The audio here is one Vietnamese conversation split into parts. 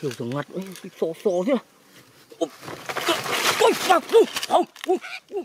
khiêu thằng ngặt ấy ôi, ôi, ôi, ôi, ôi ôi ôi ôi ôi ôi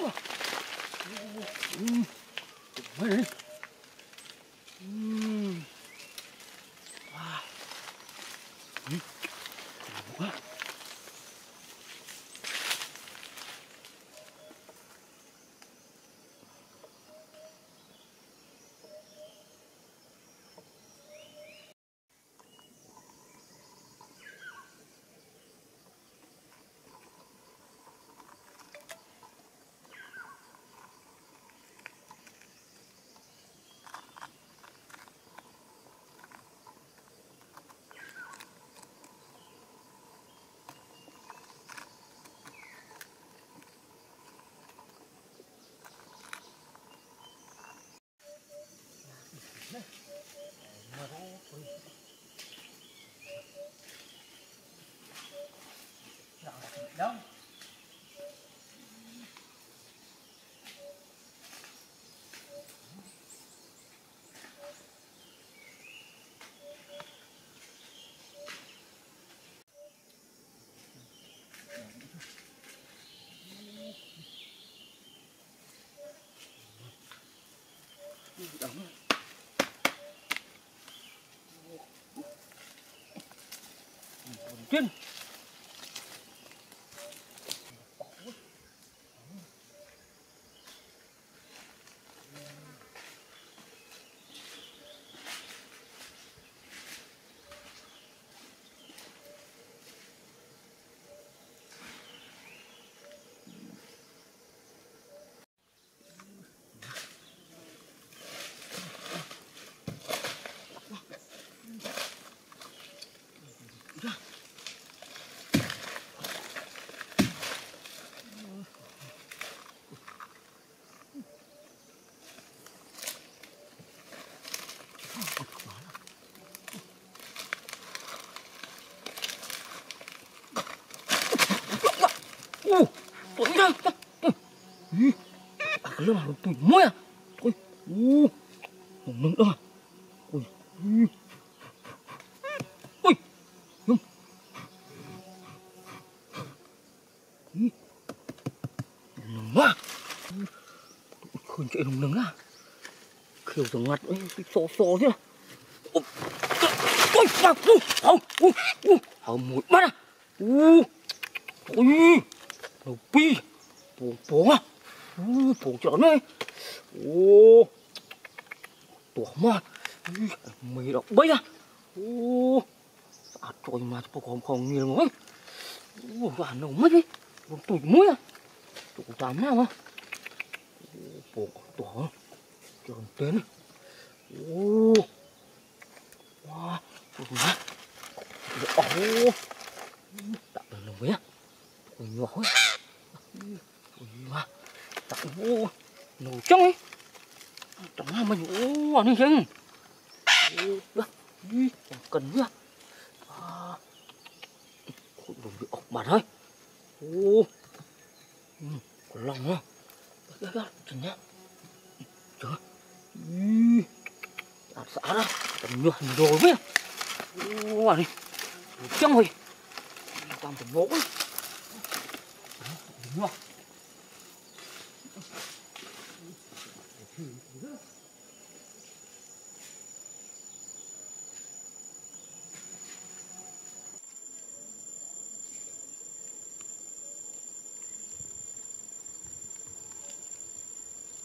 chả mà Mấy đi quá đâu đóng 军。Ô, tuổi ra. Ý, à, cái là tuổi mới à? Ôi, ô, một nâng đó. Ôi, ý. Ôi, không. Ý, nâng quá. Khơi chạy đồng nâng à. Kiểu thằng ngặt ấy, cái giống ngặt thế à. Ôi, ôi, ôi, ôi, ôi, ôi, ôi, mũi mắt à. Ôi, ôi, đầu pi, bổ bổ à. Ôi, bổ trở này. Ô, tổ mà. Ôi, mày đọc bây à. Ô, à, trời mà bố không không nhiều rồi. Ô, gà nấu mất đi. Bố mũi à. Chủ tám nào à. Bố tổ. Trường tuyến Ô, wow, má. Ồ, tặng được nó mấy à. Ôi nhỏ ấy. Ôi mà. Tặng ô, nổ trong ấy. Trong là mình ô, anh ấy chừng. Ô, cần nữa. À, Ôi, đừng bị ọc mặt thôi. Ô, ừ, có lòng à. Đó, đó, chừng nhá. Trời ơi. Xã đó. Tầm nửa hình đồ với. À? Ô, anh à, ấy. Trong rồi. Tạm tầm vỗ. Đúng không?